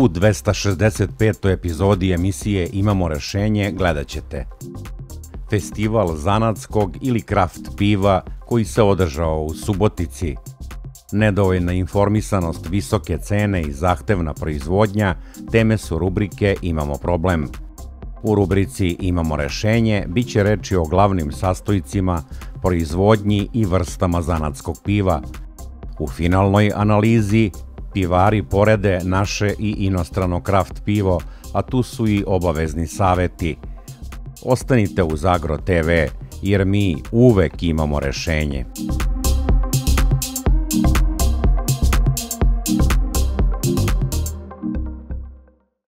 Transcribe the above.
U 265. epizodi emisije Imamo rešenje gledat ćete Festival zanatskog ili kraft piva koji se održao u Subotici. Nedovoljna informisanost, visoke cene i zahtevna proizvodnja teme su rubrike Imamo problem. U rubrici Imamo rešenje biće reči o glavnim sastojcima, proizvodnji i vrstama zanatskog piva. U finalnoj analizi pivari porede naše i inostrano kraft pivo, a tu su i obavezni saveti. Ostanite uz Agro TV, jer mi uvek imamo rešenje.